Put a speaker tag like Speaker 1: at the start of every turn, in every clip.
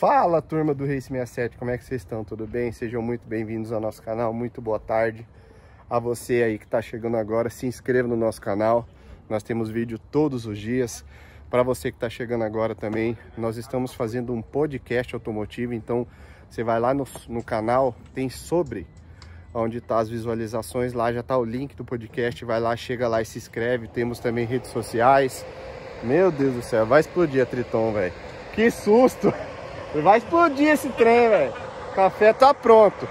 Speaker 1: Fala turma do Race 67, como é que vocês estão? Tudo bem? Sejam muito bem-vindos ao nosso canal, muito boa tarde a você aí que está chegando agora, se inscreva no nosso canal, nós temos vídeo todos os dias. Para você que está chegando agora também, nós estamos fazendo um podcast automotivo, então você vai lá no, no canal, tem sobre onde está as visualizações, lá já está o link do podcast, vai lá, chega lá e se inscreve, temos também redes sociais. Meu Deus do céu, vai explodir a Triton, velho. Que susto! Vai explodir esse trem, velho. Café tá pronto.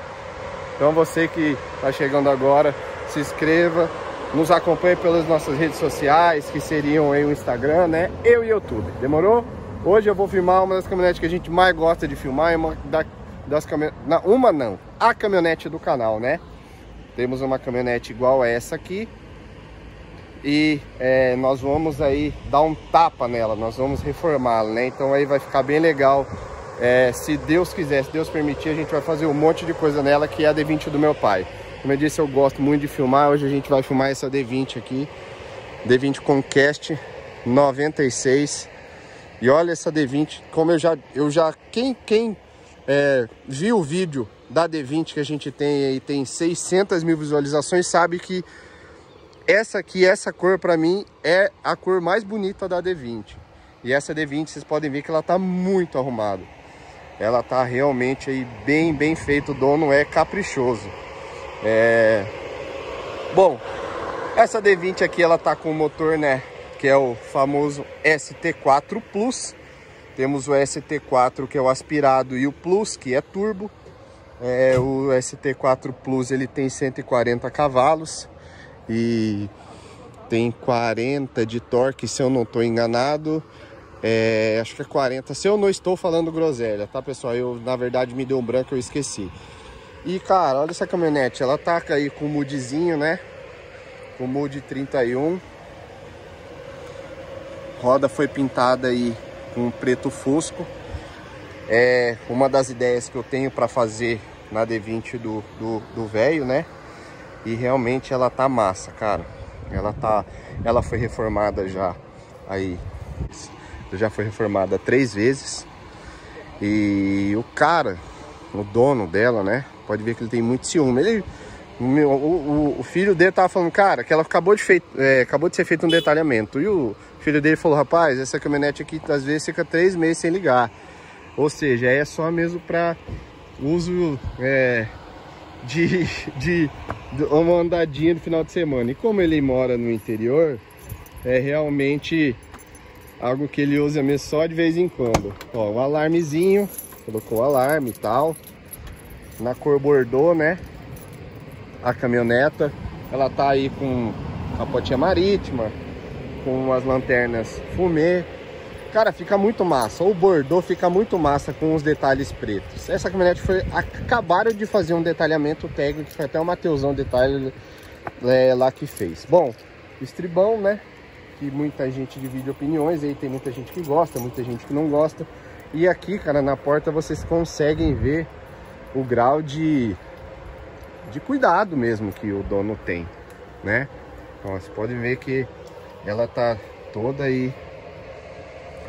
Speaker 1: Então você que tá chegando agora, se inscreva, nos acompanhe pelas nossas redes sociais, que seriam aí o Instagram, né? Eu e o YouTube. Demorou? Hoje eu vou filmar uma das caminhonetes que a gente mais gosta de filmar, é uma da, das caminhonetes... Uma não, a caminhonete do canal, né? Temos uma caminhonete igual essa aqui, e é, nós vamos aí dar um tapa nela, nós vamos reformá-la, né? Então aí vai ficar bem legal é, se Deus quiser, se Deus permitir, a gente vai fazer um monte de coisa nela, que é a D20 do meu pai. Como eu disse, eu gosto muito de filmar. Hoje a gente vai filmar essa D20 aqui. D20 Conquest 96. E olha essa D20, como eu já... Eu já quem quem é, viu o vídeo da D20 que a gente tem aí, tem 600 mil visualizações, sabe que essa aqui, essa cor para mim é a cor mais bonita da D20. E essa D20 vocês podem ver que ela tá muito arrumada ela tá realmente aí bem, bem feito. O dono é caprichoso. É... Bom, essa D20 aqui, ela tá com o motor, né? Que é o famoso ST4 Plus. Temos o ST4, que é o aspirado, e o Plus, que é turbo. É, o ST4 Plus, ele tem 140 cavalos. E tem 40 de torque, se eu não estou enganado. É, acho que é 40. Se eu não estou falando groselha, tá, pessoal? Eu, na verdade, me deu um branco, eu esqueci. E, cara, olha essa caminhonete. Ela taca aí com o moodzinho, né? Com o mood 31. Roda foi pintada aí com preto fusco. É uma das ideias que eu tenho para fazer na D20 do velho, né? E realmente ela tá massa, cara. Ela tá... Ela foi reformada já aí já foi reformada três vezes. E o cara, o dono dela, né? Pode ver que ele tem muito ciúme. Ele, o, o, o filho dele tava falando, cara, que ela acabou de, feito, é, acabou de ser feito um detalhamento. E o filho dele falou, rapaz, essa caminhonete aqui às vezes fica três meses sem ligar. Ou seja, é só mesmo para uso é, de, de, de uma andadinha no final de semana. E como ele mora no interior, é realmente algo que ele usa mesmo só de vez em quando. Ó, o alarmezinho, colocou o alarme e tal. Na cor bordô, né? A caminhoneta, ela tá aí com a potinha marítima, com as lanternas fumê. Cara, fica muito massa. O bordô fica muito massa com os detalhes pretos. Essa caminhonete foi... Acabaram de fazer um detalhamento técnico, foi até o Mateusão detalhe é, lá que fez. Bom, estribão, né? Que muita gente divide opiniões, aí tem muita gente que gosta, muita gente que não gosta. E aqui, cara, na porta vocês conseguem ver o grau de, de cuidado mesmo que o dono tem, né? Então, você pode ver que ela tá toda aí,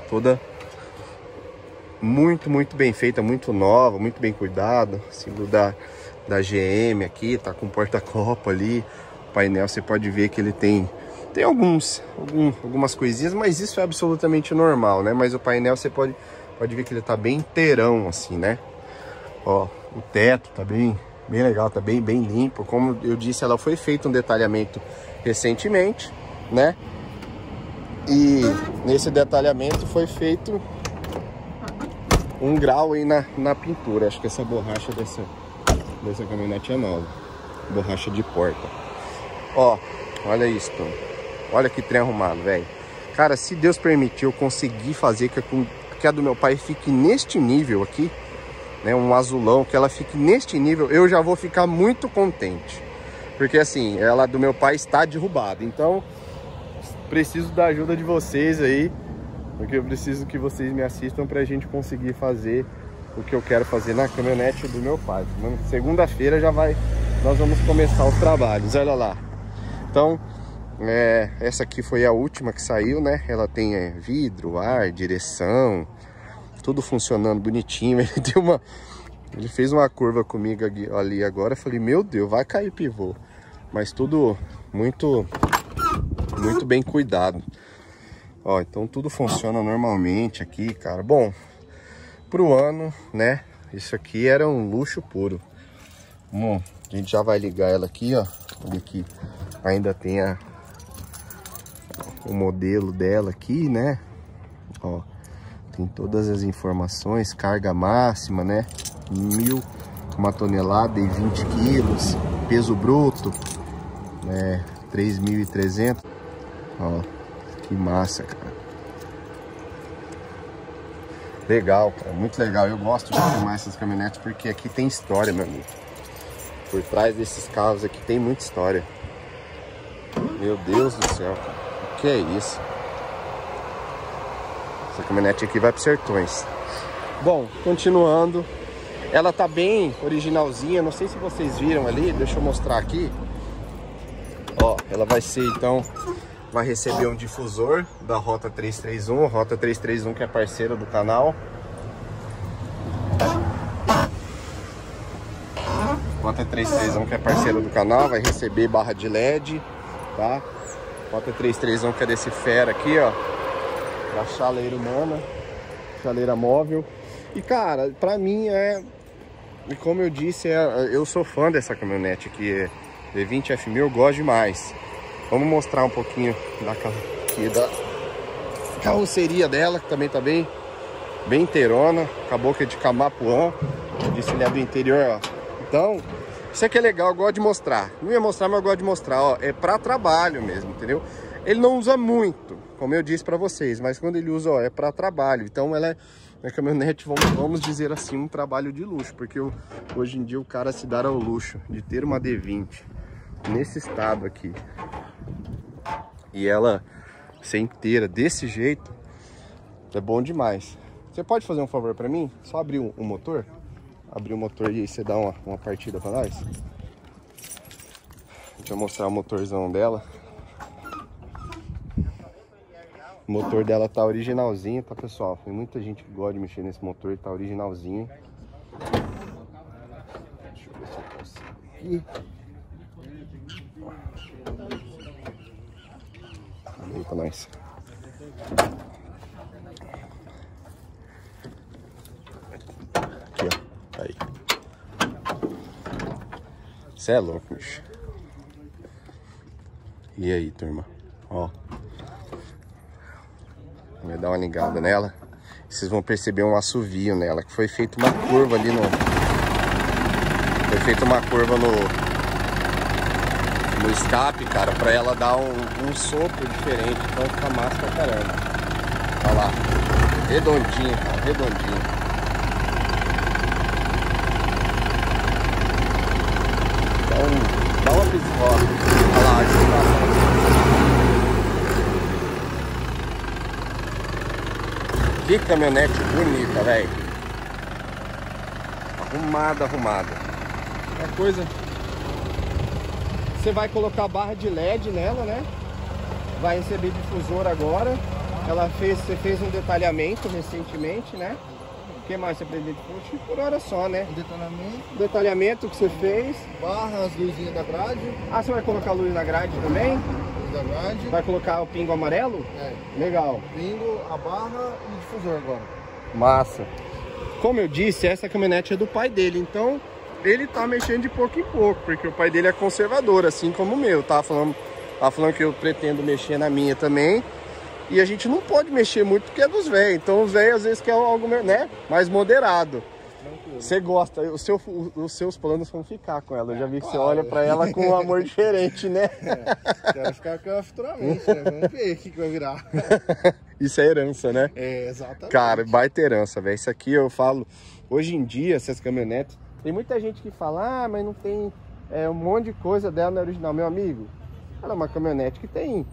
Speaker 1: toda muito, muito bem feita, muito nova, muito bem cuidada. Símbolo da, da GM aqui, tá com porta-copo ali. O painel você pode ver que ele tem tem alguns, algum, algumas coisinhas, mas isso é absolutamente normal, né? Mas o painel você pode, pode ver que ele tá bem inteirão, assim, né? Ó, o teto tá bem, bem legal, tá bem, bem limpo. Como eu disse, ela foi feito um detalhamento recentemente, né? E nesse detalhamento foi feito um grau aí na, na pintura. Acho que essa borracha dessa, dessa caminhonete é nova. Borracha de porta. Ó, olha isso, Tom. Olha que trem arrumado, velho. Cara, se Deus permitir eu conseguir fazer que a, do meu pai fique neste nível aqui, né, um azulão, que ela fique neste nível, eu já vou ficar muito contente. Porque assim, ela do meu pai está derrubada. Então, preciso da ajuda de vocês aí, porque eu preciso que vocês me assistam para a gente conseguir fazer o que eu quero fazer na caminhonete do meu pai. Segunda-feira já vai, nós vamos começar os trabalhos, olha lá. Então, é, essa aqui foi a última que saiu, né? Ela tem é, vidro, ar, direção. tudo funcionando bonitinho. Ele deu uma... Ele fez uma curva comigo ali agora. Eu falei, meu Deus, vai cair pivô. Mas tudo muito, muito bem cuidado. Ó, então tudo funciona normalmente aqui, cara. Bom, pro ano, né? Isso aqui era um luxo puro. Bom, a gente já vai ligar ela aqui, ó. Olha aqui, ainda tem a, o modelo dela aqui, né? Ó, tem todas as informações, carga máxima, né? Mil, uma tonelada e 20 quilos, peso bruto, né? 3.300. Ó, que massa, cara. Legal, cara, muito legal. Eu gosto de filmar essas caminhonetes porque aqui tem história, meu amigo. Por trás desses carros aqui tem muita história. Meu Deus do céu, cara. Que é isso? Essa caminhonete aqui vai para Sertões. Bom, continuando. Ela tá bem originalzinha. Não sei se vocês viram ali. Deixa eu mostrar aqui. Ó, ela vai ser então... Vai receber um difusor da Rota 331. Rota 331 que é parceira do canal. Rota 331 que é parceira do canal. Vai receber barra de LED, tá? Rota 331 que é desse fera aqui, ó da chaleira humana, chaleira móvel. E cara, pra mim é, e como eu disse, é, eu sou fã dessa caminhonete aqui, é V20 F1000, eu gosto demais. Vamos mostrar um pouquinho da, da carroceria dela, que também tá bem, bem inteirona, cabocla de Camapuã, disse ele é do interior, ó. Então, isso aqui é legal, eu gosto de mostrar. Não ia mostrar, mas eu gosto de mostrar, ó, é pra trabalho mesmo, entendeu? Ele não usa muito, como eu disse para vocês, mas quando ele usa, ó, é para trabalho. Então ela é uma caminhonete, vamos, vamos dizer assim, um trabalho de luxo, porque eu, hoje em dia o cara se dá ao luxo de ter uma D20 nesse estado aqui. E ela ser inteira desse jeito, é bom demais. Você pode fazer um favor para mim? Só abrir o um, um motor? Abrir o motor e aí você dá uma, uma partida para nós? Deixa eu mostrar o motorzão dela. O motor dela tá originalzinho, tá pessoal? Tem muita gente que gosta de mexer nesse motor, tá originalzinho. Deixa eu ver se eu consigo aqui. Aí pra nós. Aqui, ó. Aí. Você é louco, bicho. E aí, turma? Ó. Vai dar uma ligada nela. Vocês vão perceber um assovio nela, que foi feita uma curva ali no... Foi feita uma curva no... No escape, cara, pra ela dar um, um sopro diferente. Então fica massa pra caramba. Olha lá. Redondinho, cara, redondinho. Então, piscina. Olha lá, a Que caminhonete bonita, velho. Arrumada, arrumada. É coisa... Você vai colocar barra de LED nela, né? Vai receber difusor agora. Ela fez, você fez um detalhamento recentemente, né? Que mais você pretende? Por hora só, né?
Speaker 2: Detalhamento.
Speaker 1: Detalhamento que você fez.
Speaker 2: Barra, as luzinhas da grade.
Speaker 1: Ah, você vai colocar luz na grade também?
Speaker 2: da grade.
Speaker 1: Vai colocar o pingo amarelo?
Speaker 2: É.
Speaker 1: Legal.
Speaker 2: Pingo, a barra e o difusor agora.
Speaker 1: Massa. Como eu disse, essa caminhonete é do pai dele, então ele tá mexendo de pouco em pouco, porque o pai dele é conservador, assim como o meu. Tava falando, tava falando que eu pretendo mexer na minha também. E a gente não pode mexer muito porque é dos velhos. Então os velhos às vezes querem algo né, mais moderado. Você gosta, o seu, os seus planos vão ficar com ela. Eu já vi que você olha pra ela com um amor diferente, né?
Speaker 2: É, quero ficar com ela futuramente, né? Vamos ver o que, que vai virar.
Speaker 1: Isso é herança, né?
Speaker 2: É, exatamente.
Speaker 1: Cara, baita herança, velho. Isso aqui eu falo, hoje em dia, essas caminhonetes, tem muita gente que fala, ah, mas não tem é, um monte de coisa dela na original. Meu amigo, ela é uma caminhonete que tem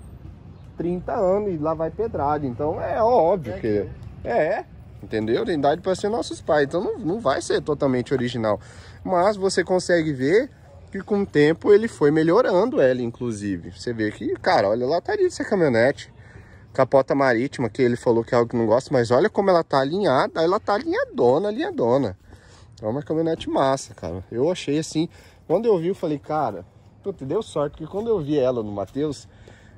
Speaker 1: 30 anos e lá vai pedrado. Então é óbvio é que... É, entendeu? Tem idade para ser nossos pais, então não, não vai ser totalmente original. Mas você consegue ver que com o tempo ele foi melhorando ela, inclusive. Você vê que, cara, olha a lataria dessa caminhonete. capota marítima, que ele falou que é algo que não gosta, mas olha como ela tá alinhada, ela tá alinhadona, alinhadona. É uma caminhonete massa, cara. Eu achei assim, quando eu vi, eu falei, cara, puta, deu sorte, porque quando eu vi ela no Matheus,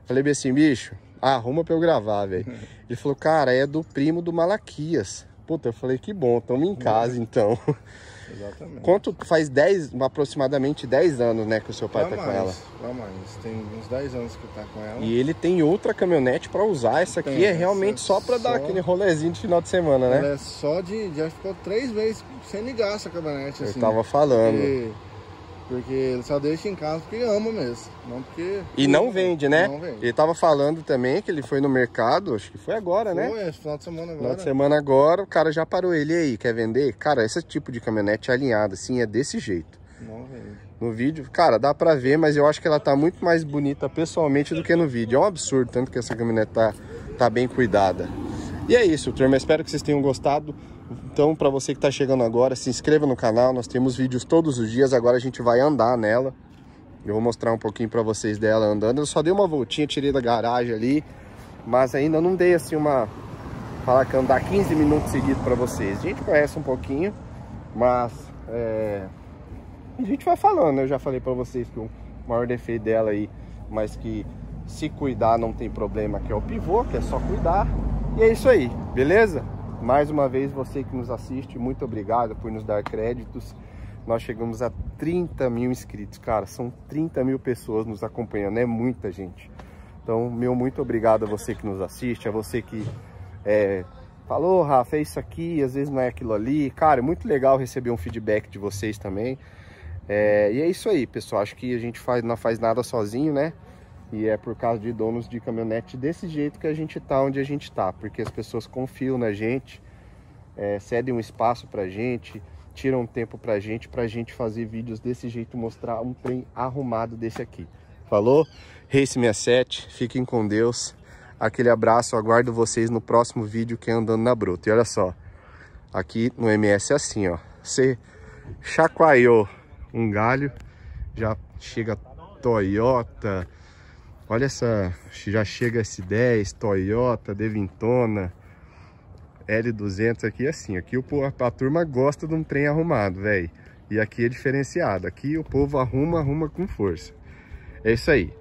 Speaker 1: falei bem assim, bicho, arruma pra eu gravar, velho. Ele falou, cara, é do primo do Malaquias. Puta, eu falei, que bom, tamo em casa uhum. então. Exatamente. Quanto faz 10, aproximadamente 10 anos, né, que o seu pai pra tá mais, com ela?
Speaker 2: Pra mais, tem uns 10 anos que tá com ela.
Speaker 1: E ele tem outra caminhonete pra usar, essa aqui tem, é realmente só pra só... dar aquele rolezinho de final de semana, né?
Speaker 2: Ela é só de, já ficou três vezes sem ligar essa caminhonete,
Speaker 1: assim. Eu tava falando.
Speaker 2: Porque porque ele só deixa em casa porque ama mesmo. Não porque.
Speaker 1: E não vende, né? Não vende. Ele tava falando também que ele foi no mercado, acho que foi agora, foi, né?
Speaker 2: Foi, final de semana agora.
Speaker 1: Final de semana agora, o cara já parou ele aí, quer vender? Cara, esse tipo de caminhonete alinhada, assim, é desse jeito.
Speaker 2: Não vende.
Speaker 1: No vídeo, cara, dá pra ver, mas eu acho que ela tá muito mais bonita pessoalmente do que no vídeo. É um absurdo, tanto que essa caminhonete tá, tá bem cuidada. E é isso, turma. Espero que vocês tenham gostado. Então, para você que está chegando agora, se inscreva no canal. Nós temos vídeos todos os dias. Agora a gente vai andar nela. Eu vou mostrar um pouquinho para vocês dela andando. Eu só dei uma voltinha, tirei da garagem ali. Mas ainda não dei assim uma... Falar que andar 15 minutos seguidos para vocês. A gente conhece um pouquinho, mas... É... A gente vai falando, Eu já falei para vocês que o maior defeito dela aí, mas que se cuidar não tem problema, que é o pivô, que é só cuidar. E é isso aí, beleza? Mais uma vez, você que nos assiste, muito obrigado por nos dar créditos. Nós chegamos a 30 mil inscritos, cara. São 30 mil pessoas nos acompanhando, é muita gente. Então, meu muito obrigado a você que nos assiste, a você que é, falou, Rafa, é isso aqui, às vezes não é aquilo ali. Cara, é muito legal receber um feedback de vocês também. É, e é isso aí, pessoal. Acho que a gente faz, não faz nada sozinho, né? E é por causa de donos de caminhonete desse jeito que a gente tá onde a gente tá, porque as pessoas confiam na gente, é, cedem um espaço pra gente, tiram um tempo pra gente, pra gente fazer vídeos desse jeito, mostrar um trem arrumado desse aqui. Falou? Race 67, fiquem com Deus. Aquele abraço, aguardo vocês no próximo vídeo que é Andando na Bruta. E olha só, aqui no MS é assim, ó. Você chacoalhou um galho, já chega Toyota, Olha essa, já chega S10, Toyota, Devintona, L200 aqui assim. Aqui o, a, a turma gosta de um trem arrumado, velho. E aqui é diferenciado. Aqui o povo arruma, arruma com força. É isso aí.